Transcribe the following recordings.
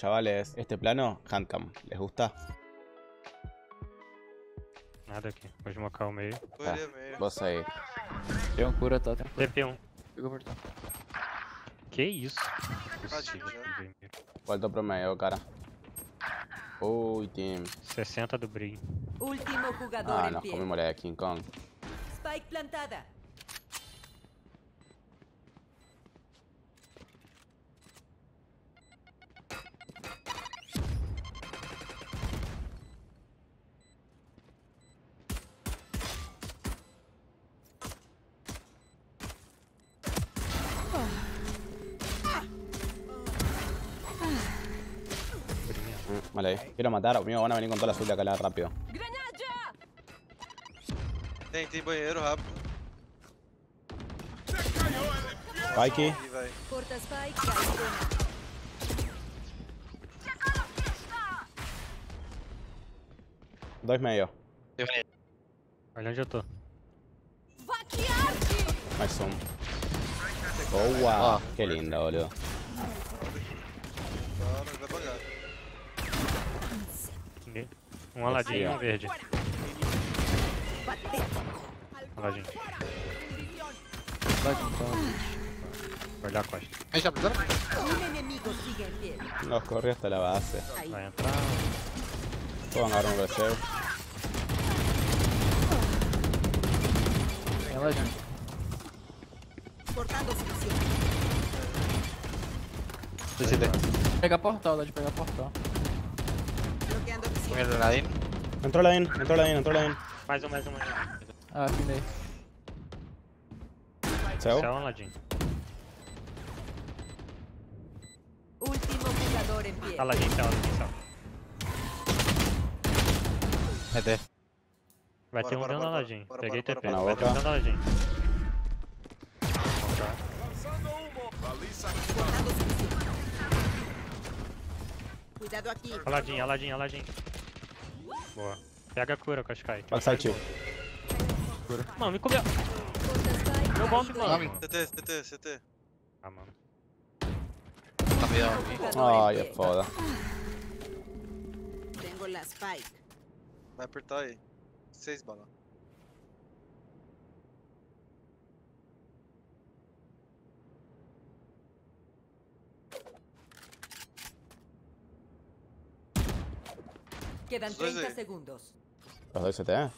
Chavales, este plano, handcam, ¿les gusta? Nada aqui. Vou desmocar o meio. Tá. Vos aí. Tem um cura, tá? Tem um cura. TP1. Fica portão. Que isso? Tadinho, Possível. Vuelto pro medio, cara. Uy, team. 60 do Brig. Último jugador Ah, comimos la de King Kong. Spike plantada. Vale, ahí. quiero matar. Amigo, van a venir con toda la suya acá rápido. ¡Granada! Tem, tem banheiro rápido. Spike, cae zona. Dois medio. Olha onde eu Boa! Oh, ah, che linda, olio. Um aladinho, um verde. Aladinho. Vai tá. Guardar a costa. A gente tá precisando? Corre hasta la base. Vai entrar. Pô, angaram um Ela, gente cortado o suficiente. Pegar portal, dá de pegar portal. Bloqueando oficina. na lane. Entrou lane, entrou lá entrou. Mais um, mais um, mais um. Ah, afinei. Céu? Céu, Aladdin. Último jogador em pé. Tá céu, céu. É D. Vai bora, ter um dano, na Aladdin. Peguei TP. Vai ter um dano, Aladdin. Lançando uma. Baliza aqui. Cuidado aqui. Aladim, Aladim, Aladim. Boa. Pega a cura, Cascai. Passa tio. Cura. Mano, me comeu. Meu bomb, mano. CT, CT, CT. Ah, mano. Tá Ai, é foda. Tengo la spike. Vai apertar aí. Seis balas. Quedan Soy 30 de- segundos. Los dos CT.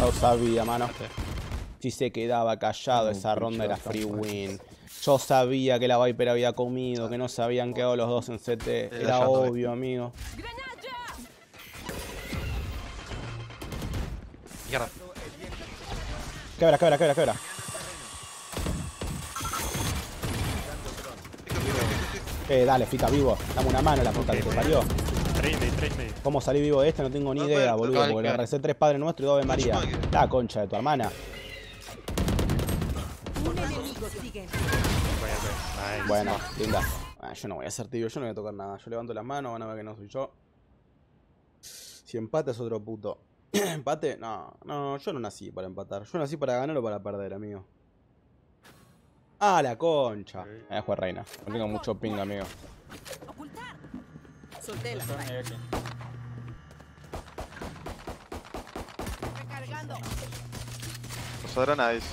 Lo sabía, mano. Si se quedaba callado, esa ronda era free win. Yo sabía que la Viper había comido, que no se habían quedado los dos en CT. Era eh. obvio, amigo. Mierda. Quebra, quebra, quebra, quebra. Eh, dale, fica vivo. Dame una mano, la puta que te parió. 3 meio, 3 meio. ¿Cómo salí vivo de este? No tengo ni No, idea, boludo. Porque le recé tres Padres Nuestros y dos de María. La concha de tu hermana. Bueno, linda. Ah, yo no voy a ser tibio, yo no voy a tocar nada. Yo levanto las manos, van a ver que no soy yo. Si empate es otro puto. ¿Empate? No, no, yo no nací para empatar. Yo nací para ganar o para perder, amigo. Ah, la concha. Me voy a jugar reina. No tengo mucho ping, amigo. Ocultar. Solté la. Recargando. Passou granais.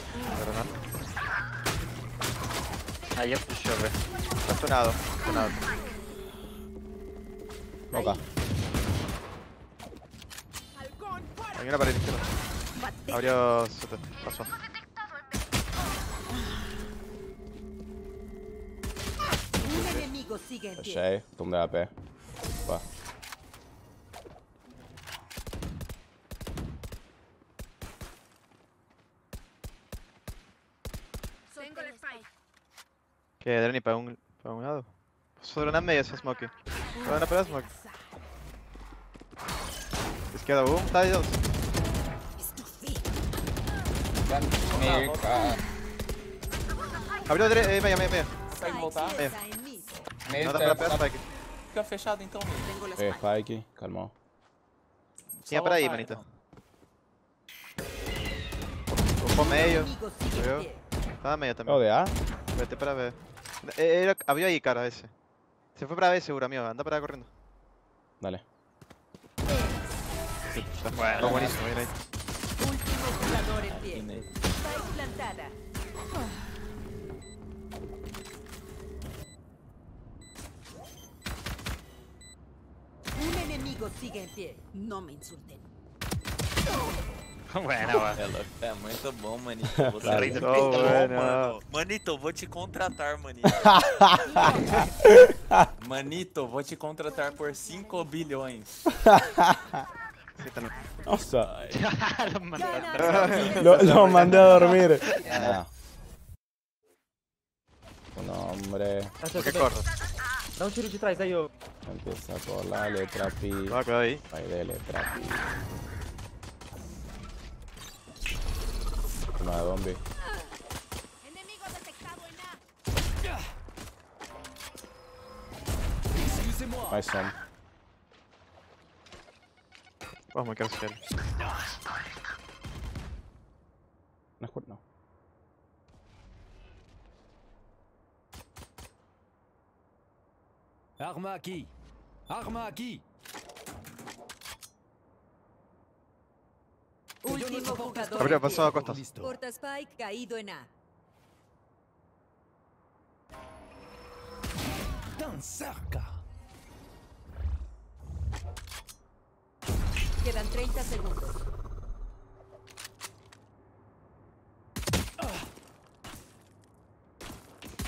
Granada. Aí é puxou, velho. Tá tunado. Tunado. Boca. Hay una pared izquierda. Abrió. Pasó. Un enemigo sigue en pie. Oye, tumba de AP. Va. Tengo la Spike. Que Dreni para un, para un lado. Passou granada meia essa smoke. Granada para smoke. Esquerda um, tá aí. Estufí. Abriu dire... eh, meia, meia, meia. Consegue Meio Nada tá- pra Spike. Fica fechado então. Eh, Spike. Tinha pra aí, manita. Ocupou meio. Viu? Tá na meia também. ¿Todo de A? Vai ter pra ver. Eh, Era, había ahí cara ese. Se fue para B seguro, amigo. Anda para allá corriendo. Dale. Está buenísimo, bien ahí. Último jugador en pie. Spike plantada. Enemigo sigue en pie. No me insulten. Buena, weón. É. É muito bom, manito. Você Claro. é muito bom, bueno. mano. Manito, vou te contratar, manito. manito, vou te contratar por 5 bilhões. Nossa. Lo, lo mandé a dormir. Ah. No, hombre. ¿Por qué corro? Dá um tiro de trás aí, ô. Começa a colar, letra P. Vai, aí. Vai ver, letra P. Vamos vamos ver. Mais some. Vamos, que é os. Arma aqui! Arma aqui! Último portador. Gabriel, vai a tipo cortar. Porta Spike caído é em A. Tão cerca! Quedan 30 segundos.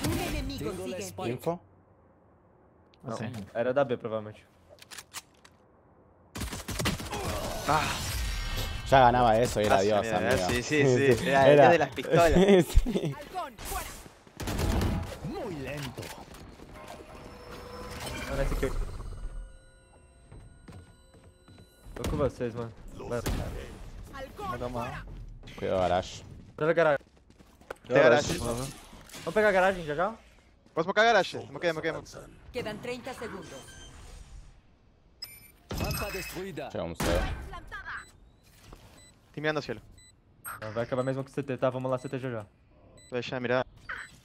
Um Un enemigo Tengo sigue. Info. Não, era da B, provavelmente. Ya ganaba eso y era Ah, Dios, mira, amigo. sí, sí, sí. Era dios de las pistolas. sí. Muy lento. Mano, esse aqui. Tô com vocês, mano. Halcón, fuera. Cuidado. Leva garagem. Vamos pegar a garagem já já? Posso smocar a garagem? Moquei, moquei, moquei. Quedan 30 segundos. Rampa destruída. Llega un C. Tem mirando cielo. Não, vai acabar mesmo com CT, tá? Vamos lá, CT já já. Vou deixar mirar.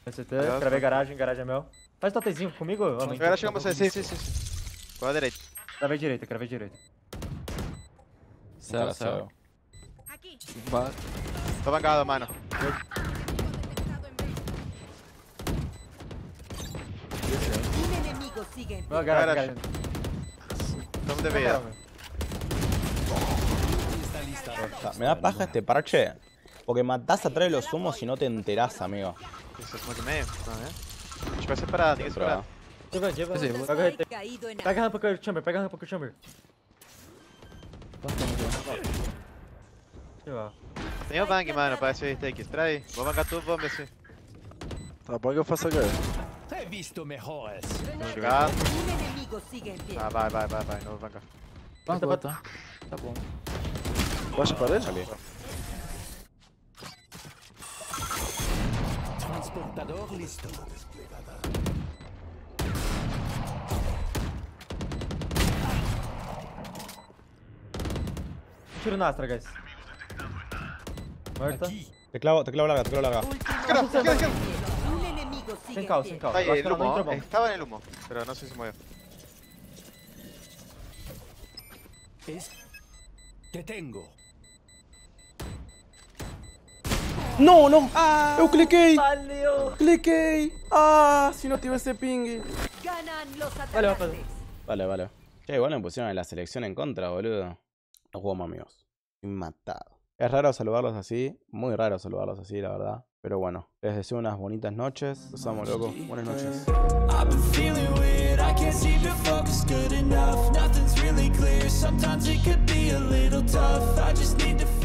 CT, cravei garagem, garagem é meu. Faz totezinho comigo. Agora chegamos a você. Sim, sim, sim. Qual a direita? Cravei direita, cravei direita. Céu, céu. céu. Ba- Tô vangado, mano. Estamos de. O me da paja este parche. Porque matás atrás de los humos y no te enterás, amigo. Isso, smoke meio? Não, né? A gente vai separar, Pega, caído en A. pega a rampa com o chamber, pega a rampa com o chamber. Tem o bang, mano, pra esse take. Espera aí. Vou vangar tudo, vamos ver se. Tá bom que eu faço agora. He visto mejores. Vamos jogar. Un enemigo sigue en pie. Ah, vai, vai, vai, vai. Não vou vangar. Vangou, tá? Tá bom. Baixa a parede? Ali. Transportador listo. Tiro na Astra, guys. Morta. Aqui. Te clavo, te clavo larga, te clavo larga. Pie. Un Tá aí, Eu acho el humo. Estaba en el humo, pero no sé si movió. Es... Te tengo. ¡No, no! ¡Eu cliquei! ¡Cliquei! ¡Ah! Si no tivesse ping. Ganan los Vale, atacantes. Vale, vale. Che, igual me pusieron en la selección en contra, boludo. No jugamos amigos. Estoy matado. Es raro saludarlos así. Muy raro saludarlos así, la verdad. Pero bueno, les deseo unas bonitas noches. Los amo, loco. Buenas noches. Sometimes it could be a little tough I just need to